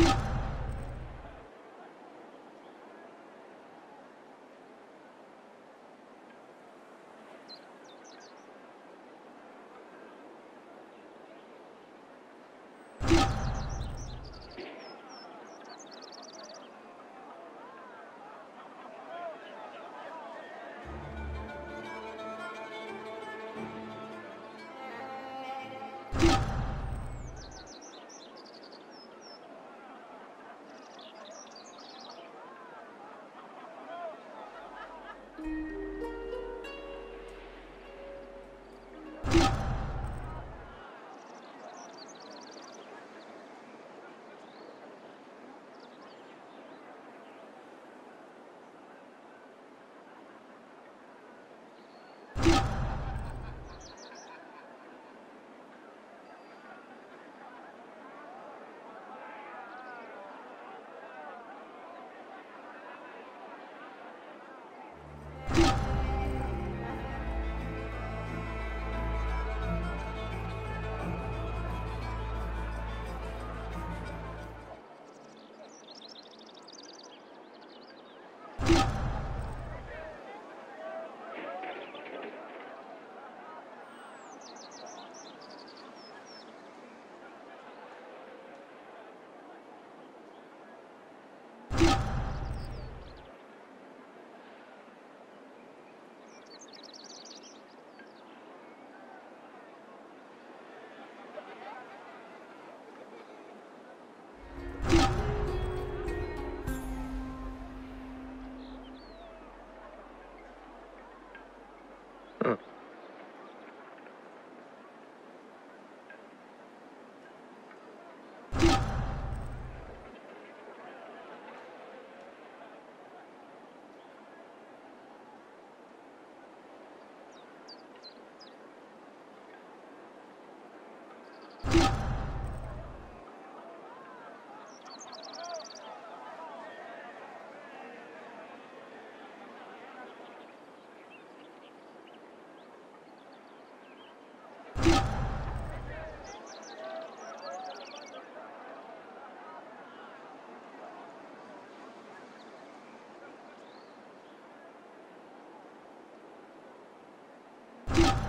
you. you.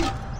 you